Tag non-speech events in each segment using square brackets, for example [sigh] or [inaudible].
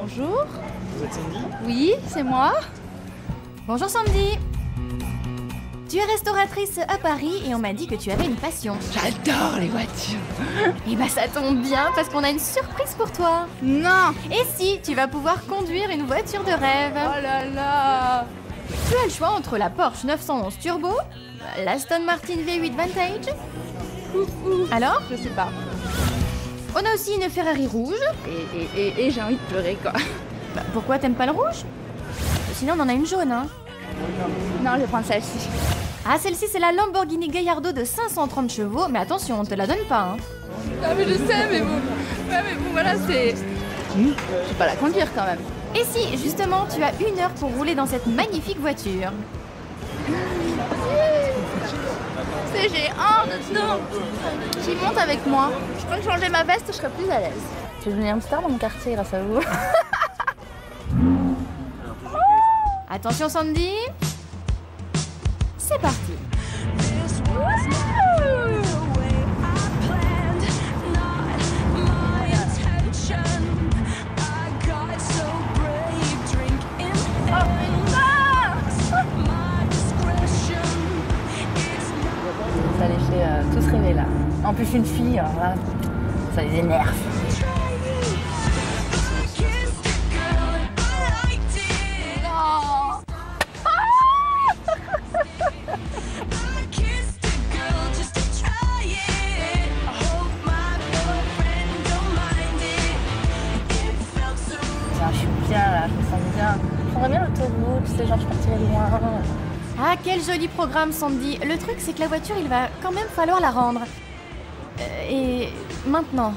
Bonjour. Oui, c'est moi. Bonjour Sandy. Tu es restauratrice à Paris et on m'a dit que tu avais une passion. J'adore les voitures. [laughs] Et bah ça tombe bien parce qu'on a une surprise pour toi. Non. Et si, tu vas pouvoir conduire une voiture de rêve? Oh là là. Tu as le choix entre la Porsche 911 Turbo, l'Aston Martin V8 Vantage. Alors Je sais pas. On a aussi une Ferrari rouge. Et, et, et, et j'ai envie de pleurer quoi. [laughs] Bah, pourquoi t'aimes pas le rouge? Sinon on en a une jaune, hein. Non, je vais prendre celle-ci. Ah, celle-ci c'est la Lamborghini Gallardo de 530 chevaux, mais attention, on te la donne pas, hein. Ah mais je sais, mais bon. Ouais, mais bon, voilà, c'est. Je vais pas la conduire quand même. Et si, justement, tu as une heure pour rouler dans cette magnifique voiture. C'est géant dedans. Qui monte avec moi. Je peux me changer ma veste, je serai plus à l'aise. Je vais devenir une star dans mon quartier grâce à vous. [laughs] Attention Sandy C'est parti Ça les fait euh, tous rêver là. En plus une fille, alors là, ça les énerve. Je suis bien là, je me sens bien. Je prendrais bien l'autoroute, tu sais, genre je partirais loin. Ah, quel joli programme Sandy Le truc c'est que la voiture, il va quand même falloir la rendre. Euh, et maintenant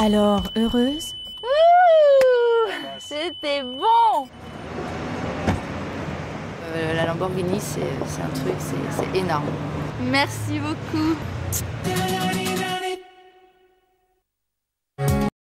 Alors, heureuse? Ouh, C'était bon Euh, La Lamborghini, c'est un truc, c'est c'est énorme. Merci beaucoup.